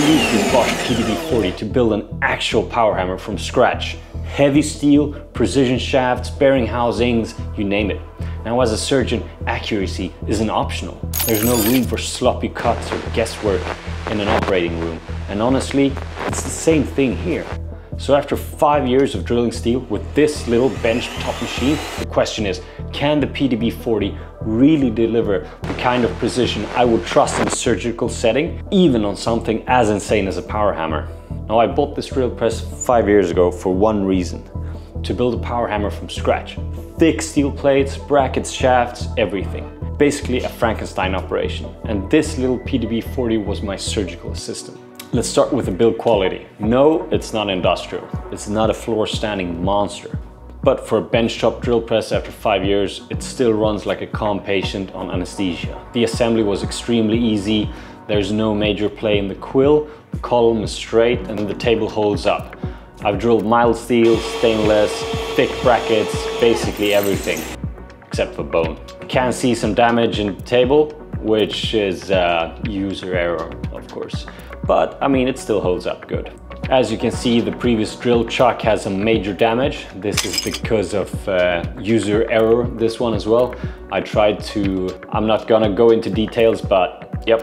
used this Bosch PDB-40 to build an actual power hammer from scratch. Heavy steel, precision shafts, bearing housings, you name it. Now as a surgeon, accuracy isn't optional. There's no room for sloppy cuts or guesswork in an operating room. And honestly, it's the same thing here. So after five years of drilling steel with this little bench top machine, the question is, can the PDB-40 really deliver the kind of precision I would trust in a surgical setting, even on something as insane as a power hammer? Now I bought this drill press five years ago for one reason, to build a power hammer from scratch. Thick steel plates, brackets, shafts, everything. Basically a Frankenstein operation. And this little PDB-40 was my surgical assistant. Let's start with the build quality. No, it's not industrial. It's not a floor standing monster. But for a benchtop drill press after five years, it still runs like a calm patient on anesthesia. The assembly was extremely easy. There's no major play in the quill. The column is straight and the table holds up. I've drilled mild steel, stainless, thick brackets, basically everything except for bone. Can see some damage in the table, which is uh, user error, of course but I mean, it still holds up good. As you can see, the previous drill chuck has some major damage. This is because of uh, user error, this one as well. I tried to, I'm not gonna go into details, but yep,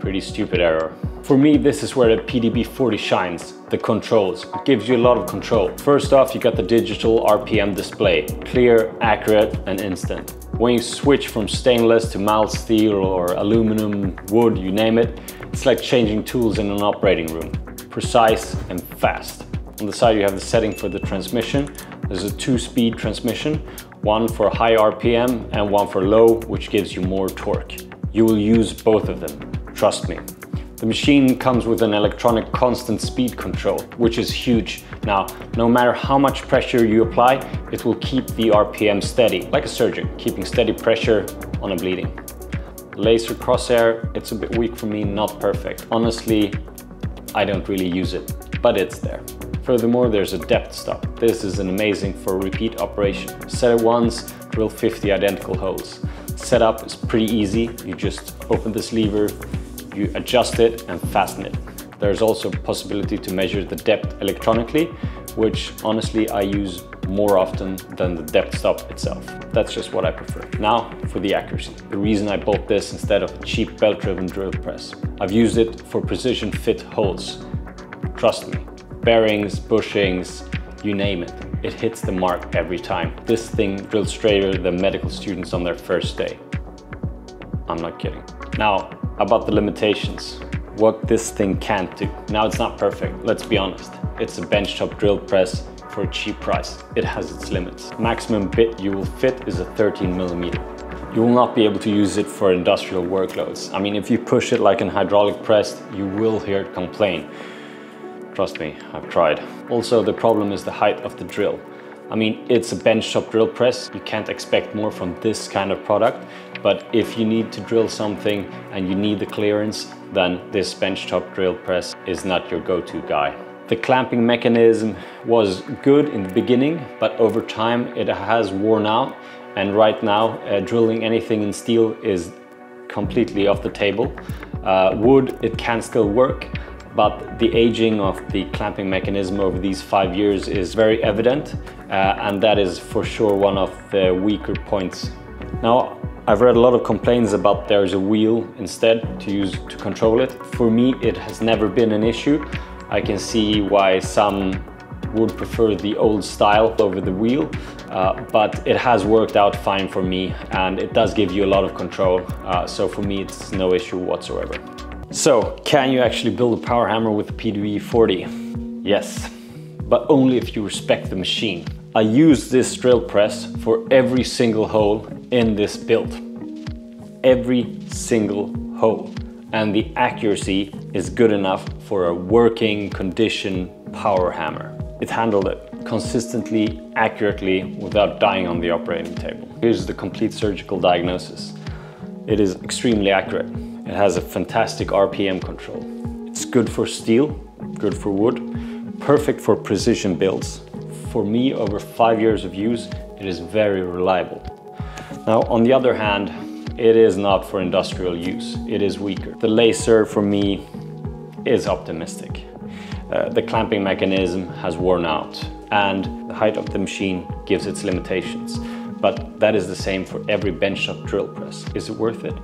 pretty stupid error. For me, this is where the PDB-40 shines, the controls. It gives you a lot of control. First off, you got the digital RPM display, clear, accurate, and instant. When you switch from stainless to mild steel or aluminum, wood, you name it, it's like changing tools in an operating room. Precise and fast. On the side you have the setting for the transmission. There's a two-speed transmission, one for high RPM and one for low, which gives you more torque. You will use both of them, trust me. The machine comes with an electronic constant speed control, which is huge. Now, no matter how much pressure you apply, it will keep the RPM steady, like a surgeon, keeping steady pressure on a bleeding. Laser crosshair, it's a bit weak for me, not perfect. Honestly, I don't really use it, but it's there. Furthermore, there's a depth stop. This is an amazing for repeat operation. Set it once, drill 50 identical holes. Setup is pretty easy. You just open this lever, you adjust it and fasten it. There's also a possibility to measure the depth electronically, which honestly I use more often than the depth stop itself. That's just what I prefer. Now for the accuracy. The reason I bought this instead of a cheap belt-driven drill press. I've used it for precision fit holes. Trust me, bearings, bushings, you name it. It hits the mark every time. This thing drills straighter than medical students on their first day. I'm not kidding. Now, about the limitations. What this thing can't do. Now it's not perfect, let's be honest. It's a benchtop drill press for a cheap price. It has its limits. Maximum bit you will fit is a 13 millimeter. You will not be able to use it for industrial workloads. I mean, if you push it like an hydraulic press, you will hear it complain. Trust me, I've tried. Also, the problem is the height of the drill. I mean, it's a benchtop drill press. You can't expect more from this kind of product. But if you need to drill something and you need the clearance, then this benchtop drill press is not your go-to guy. The clamping mechanism was good in the beginning, but over time it has worn out. And right now, uh, drilling anything in steel is completely off the table. Uh, wood, it can still work, but the aging of the clamping mechanism over these five years is very evident. Uh, and that is for sure one of the weaker points. Now, I've read a lot of complaints about there's a wheel instead to use to control it. For me, it has never been an issue. I can see why some would prefer the old style over the wheel, uh, but it has worked out fine for me and it does give you a lot of control. Uh, so for me, it's no issue whatsoever. So can you actually build a power hammer with the PDB 40? Yes, but only if you respect the machine. I use this drill press for every single hole in this build. Every single hole and the accuracy is good enough for a working condition power hammer. It handled it consistently, accurately, without dying on the operating table. Here's the complete surgical diagnosis. It is extremely accurate. It has a fantastic RPM control. It's good for steel, good for wood, perfect for precision builds. For me, over five years of use, it is very reliable. Now, on the other hand, it is not for industrial use. It is weaker. The laser for me is optimistic. Uh, the clamping mechanism has worn out and the height of the machine gives its limitations. But that is the same for every benchtop drill press. Is it worth it?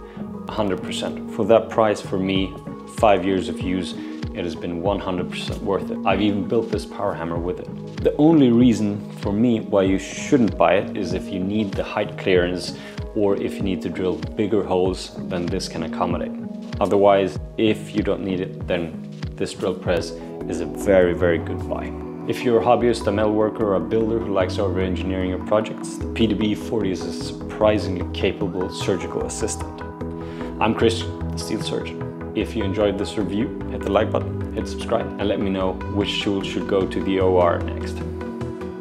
100%. For that price, for me, five years of use, it has been 100% worth it. I've even built this power hammer with it. The only reason for me why you shouldn't buy it is if you need the height clearance or if you need to drill bigger holes than this can accommodate. Otherwise, if you don't need it, then this drill press is a very, very good buy. If you're a hobbyist, a metal worker, or a builder who likes over-engineering your projects, the PDB-40 is a surprisingly capable surgical assistant. I'm Chris, the Steel Surgeon. If you enjoyed this review, hit the like button, hit subscribe, and let me know which tool should go to the OR next.